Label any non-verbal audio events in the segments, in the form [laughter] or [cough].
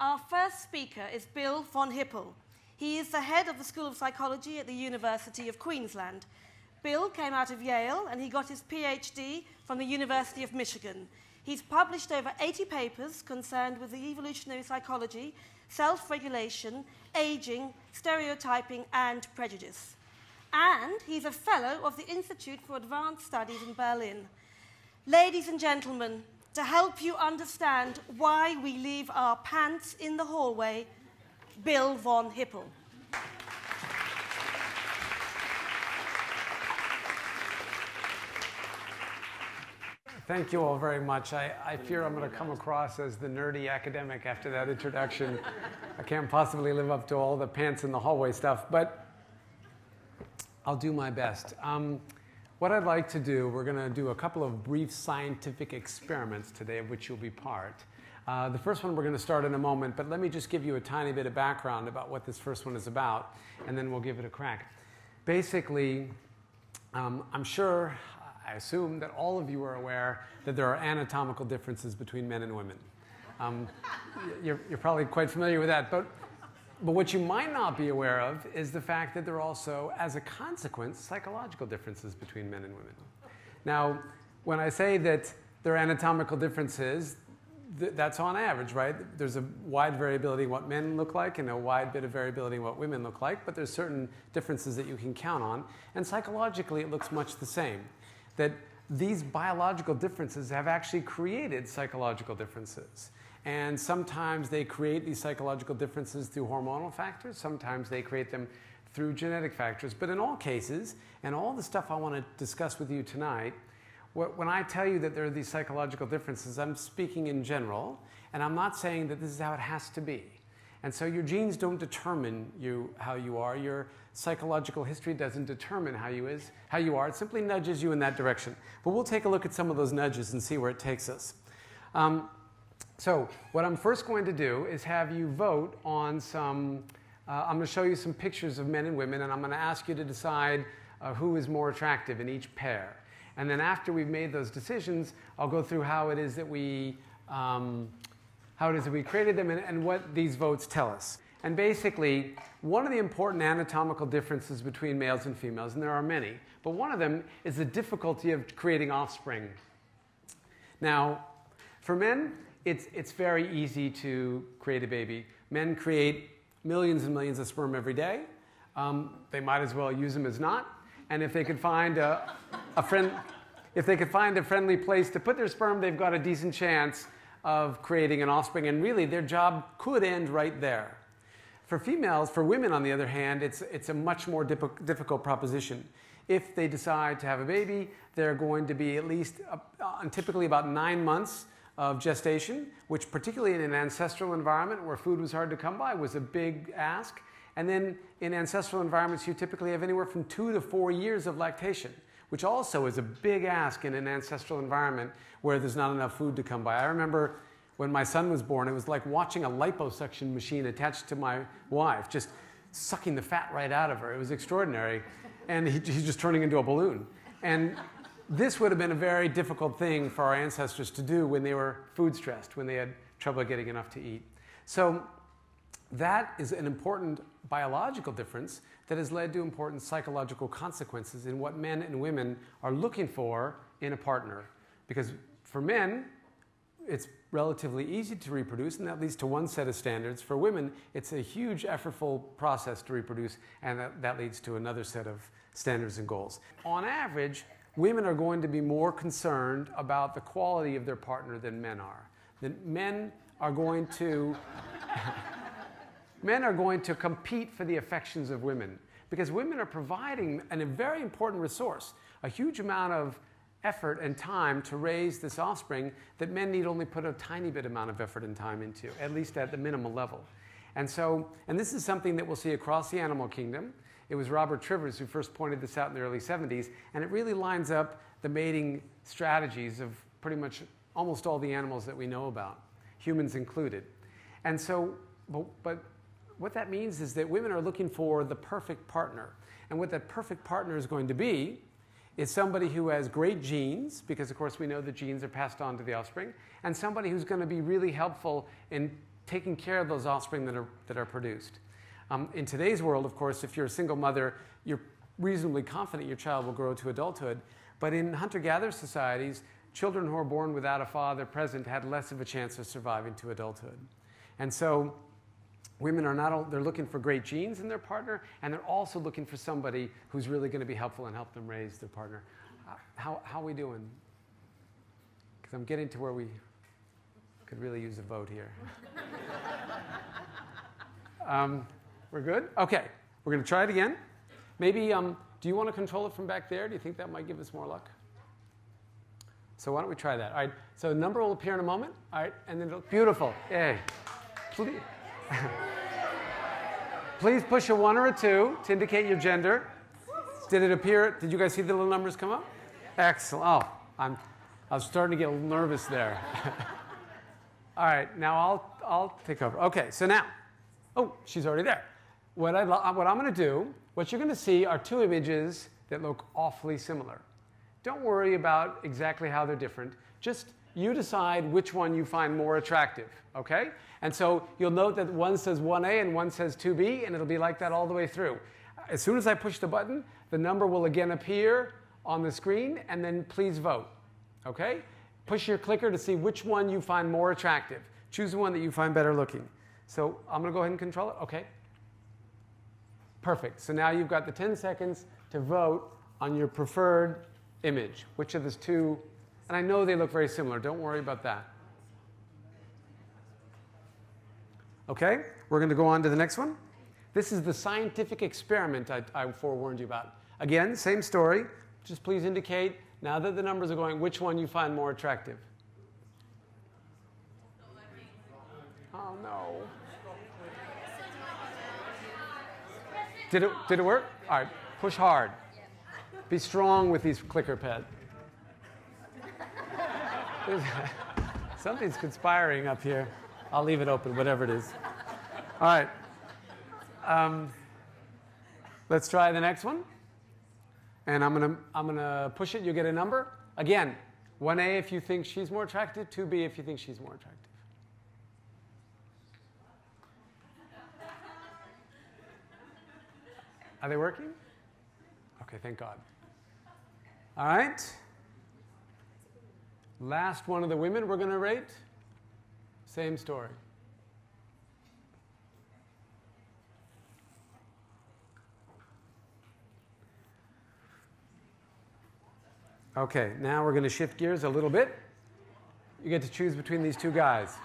Our first speaker is Bill von Hippel. He is the head of the School of Psychology at the University of Queensland. Bill came out of Yale and he got his PhD from the University of Michigan. He's published over 80 papers concerned with the evolutionary psychology, self regulation, aging, stereotyping, and prejudice. And he's a fellow of the Institute for Advanced Studies in Berlin. Ladies and gentlemen, to help you understand why we leave our pants in the hallway, Bill von Hippel. Thank you all very much. I, I fear I'm going to come across as the nerdy academic after that introduction. I can't possibly live up to all the pants in the hallway stuff, but I'll do my best. Um, what I'd like to do, we're going to do a couple of brief scientific experiments today, of which you'll be part. Uh, the first one we're going to start in a moment, but let me just give you a tiny bit of background about what this first one is about, and then we'll give it a crack. Basically, um, I'm sure I assume that all of you are aware that there are anatomical differences between men and women. Um, you're, you're, probably quite familiar with that. But, but what you might not be aware of is the fact that there are also, as a consequence, psychological differences between men and women. Now, when I say that there are anatomical differences, th- that's on average, right? There's a wide variability in what men look like and a wide bit of variability in what women look like, but there's certain differences that you can count on. And psychologically, it looks much the same that these biological differences have actually created psychological differences. And sometimes they create these psychological differences through hormonal factors, sometimes they create them through genetic factors. But in all cases, and all the stuff I want to discuss with you tonight, when I tell you that there are these psychological differences, I'm speaking in general, and I'm not saying that this is how it has to be. And so your genes don't determine you how you are. Your psychological history doesn't determine how you is how you are. It simply nudges you in that direction. But we'll take a look at some of those nudges and see where it takes us. Um, so what I'm first going to do is have you vote on some. Uh, I'm going to show you some pictures of men and women, and I'm going to ask you to decide uh, who is more attractive in each pair. And then after we've made those decisions, I'll go through how it is that we um, how it is that we created them, and, and what these votes tell us. And basically, one of the important anatomical differences between males and females, and there are many, but one of them is the difficulty of creating offspring. Now, for men, it's, it's very easy to create a baby. Men create millions and millions of sperm every day. Um, they might as well use them as not. And if they could find a, a friend, if they could find a friendly place to put their sperm, they've got a decent chance of creating an offspring, and really their job could end right there. For females, for women, on the other hand, it's, it's a much more dip- difficult proposition. If they decide to have a baby, they're going to be at least uh, typically about nine months of gestation, which, particularly in an ancestral environment where food was hard to come by, was a big ask. And then in ancestral environments, you typically have anywhere from two to four years of lactation which also is a big ask in an ancestral environment where there's not enough food to come by. I remember when my son was born, it was like watching a liposuction machine attached to my wife, just sucking the fat right out of her. It was extraordinary. And he, he's just turning into a balloon. And this would have been a very difficult thing for our ancestors to do when they were food stressed, when they had trouble getting enough to eat. So that is an important biological difference that has led to important psychological consequences in what men and women are looking for in a partner. Because for men, it's relatively easy to reproduce, and that leads to one set of standards. For women, it's a huge, effortful process to reproduce, and that, that leads to another set of standards and goals. On average, women are going to be more concerned about the quality of their partner than men are. Then men are going to. [laughs] men are going to compete for the affections of women because women are providing an, a very important resource, a huge amount of effort and time to raise this offspring that men need only put a tiny bit amount of effort and time into, at least at the minimal level. And so, and this is something that we'll see across the animal kingdom. It was Robert Trivers who first pointed this out in the early 70s, and it really lines up the mating strategies of pretty much almost all the animals that we know about, humans included. And so, but, but what that means is that women are looking for the perfect partner. And what that perfect partner is going to be is somebody who has great genes, because of course we know the genes are passed on to the offspring, and somebody who's going to be really helpful in taking care of those offspring that are, that are produced. Um, in today's world, of course, if you're a single mother, you're reasonably confident your child will grow to adulthood. But in hunter gatherer societies, children who are born without a father present had less of a chance of surviving to adulthood. And so women are not they're looking for great genes in their partner and they're also looking for somebody who's really going to be helpful and help them raise their partner uh, how, how are we doing because i'm getting to where we could really use a vote here [laughs] um, we're good okay we're going to try it again maybe um, do you want to control it from back there do you think that might give us more luck so why don't we try that all right so the number will appear in a moment all right and then it'll beautiful yay Please. [laughs] Please push a one or a two to indicate your gender. Did it appear? Did you guys see the little numbers come up? Excellent. Oh, I'm, I was starting to get a little nervous there. [laughs] All right, now I'll, I'll take over. Okay, so now, oh, she's already there. What, I, uh, what I'm going to do, what you're going to see are two images that look awfully similar. Don't worry about exactly how they're different. Just you decide which one you find more attractive, okay? And so you'll note that one says 1A and one says 2B, and it'll be like that all the way through. As soon as I push the button, the number will again appear on the screen, and then please vote, okay? Push your clicker to see which one you find more attractive. Choose the one that you find better looking. So I'm gonna go ahead and control it, okay? Perfect, so now you've got the 10 seconds to vote on your preferred image. Which of the two and I know they look very similar. Don't worry about that. Okay, we're going to go on to the next one. This is the scientific experiment I, I forewarned you about. Again, same story. Just please indicate, now that the numbers are going, which one you find more attractive. Oh, no. Did it, did it work? All right, push hard. Be strong with these clicker pads. [laughs] Something's conspiring up here. I'll leave it open, whatever it is. All right. Um, let's try the next one. And I'm going to I'm gonna push it. You get a number. Again, 1A if you think she's more attractive, 2B if you think she's more attractive. Are they working? Okay, thank God. All right. Last one of the women we're going to rate, same story. Okay, now we're going to shift gears a little bit. You get to choose between these two guys.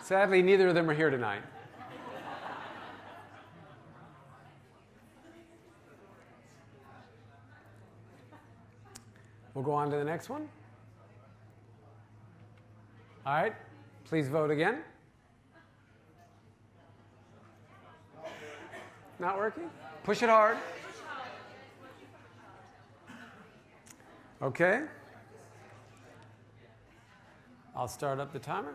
Sadly, neither of them are here tonight. We'll go on to the next one. All right, please vote again. Not working? Push it hard. Okay. I'll start up the timer.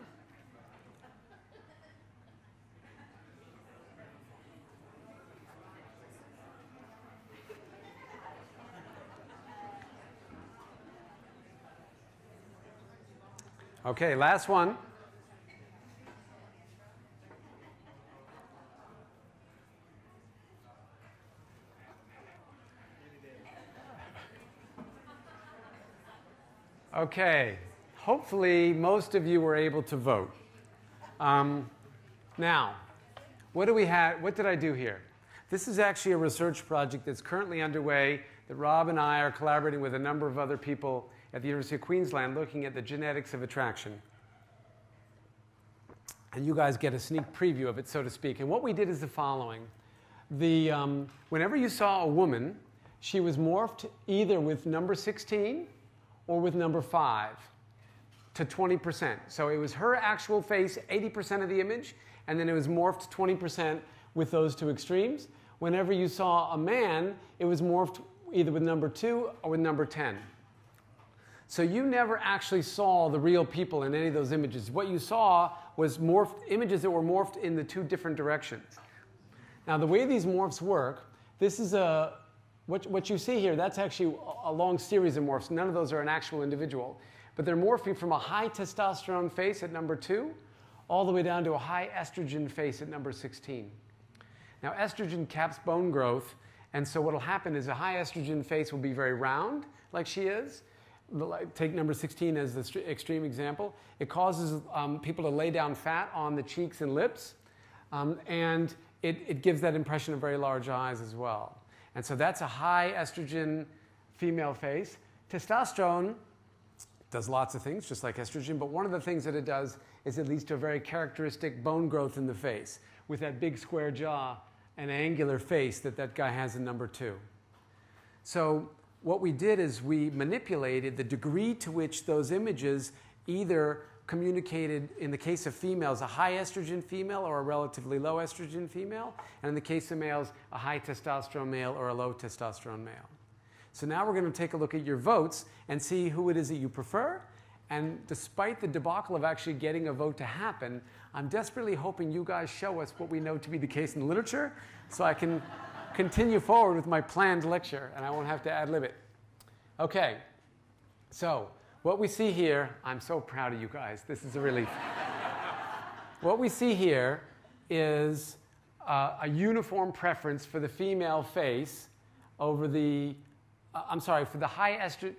Okay, last one. Okay, hopefully most of you were able to vote. Um, now, what do we have? What did I do here? This is actually a research project that's currently underway that Rob and I are collaborating with a number of other people at the University of Queensland looking at the genetics of attraction. And you guys get a sneak preview of it, so to speak. And what we did is the following. The, um, whenever you saw a woman, she was morphed either with number 16 or with number 5 to 20%. So it was her actual face, 80% of the image, and then it was morphed 20% with those two extremes. Whenever you saw a man, it was morphed either with number 2 or with number 10. So you never actually saw the real people in any of those images. What you saw was morphed, images that were morphed in the two different directions. Now, the way these morphs work, this is a, what, what you see here, that's actually a long series of morphs. None of those are an actual individual. but they're morphing from a high testosterone face at number two all the way down to a high estrogen face at number 16. Now, estrogen caps bone growth, and so what will happen is a high estrogen face will be very round, like she is. Take number 16 as the extreme example. It causes um, people to lay down fat on the cheeks and lips, um, and it, it gives that impression of very large eyes as well. And so that's a high estrogen female face. Testosterone does lots of things, just like estrogen, but one of the things that it does is it leads to a very characteristic bone growth in the face with that big square jaw and angular face that that guy has in number two. So what we did is we manipulated the degree to which those images either communicated, in the case of females, a high estrogen female or a relatively low estrogen female, and in the case of males, a high testosterone male or a low testosterone male. So now we're going to take a look at your votes and see who it is that you prefer. And despite the debacle of actually getting a vote to happen, I'm desperately hoping you guys show us what we know to be the case in the literature so I can continue forward with my planned lecture and I won't have to ad lib it. Okay, so what we see here, I'm so proud of you guys. This is a relief. [laughs] what we see here is uh, a uniform preference for the female face over the uh, I'm sorry, for the high estrogen,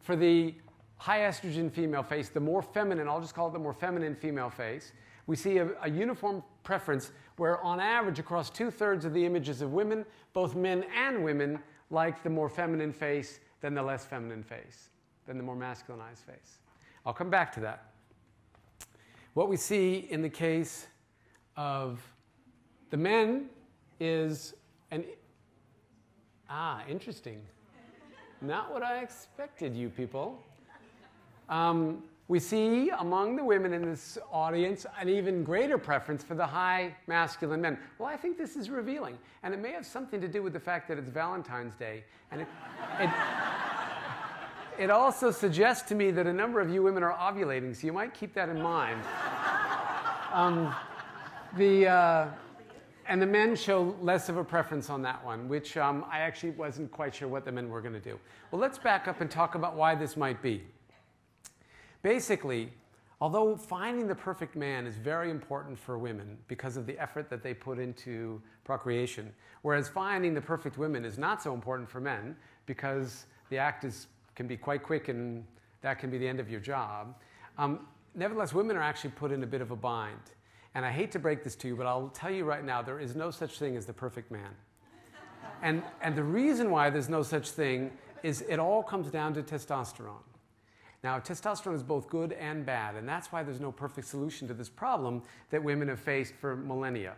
for the high estrogen female face, the more feminine, I'll just call it the more feminine female face, we see a, a uniform preference where, on average, across two thirds of the images of women, both men and women like the more feminine face than the less feminine face, than the more masculinized face. I'll come back to that. What we see in the case of the men is an. Ah, interesting. Not what I expected, you people. Um, we see among the women in this audience an even greater preference for the high masculine men. Well, I think this is revealing. And it may have something to do with the fact that it's Valentine's Day. And it, it, [laughs] it also suggests to me that a number of you women are ovulating, so you might keep that in mind. [laughs] Um, the, uh, and the men show less of a preference on that one, which um, I actually wasn't quite sure what the men were going to do. Well, let's back up and talk about why this might be. Basically, although finding the perfect man is very important for women because of the effort that they put into procreation, whereas finding the perfect woman is not so important for men because the act is, can be quite quick and that can be the end of your job. Um, nevertheless, women are actually put in a bit of a bind. And I hate to break this to you, but I'll tell you right now there is no such thing as the perfect man. and, and the reason why there's no such thing is it all comes down to testosterone. Now, testosterone is both good and bad, and that's why there's no perfect solution to this problem that women have faced for millennia.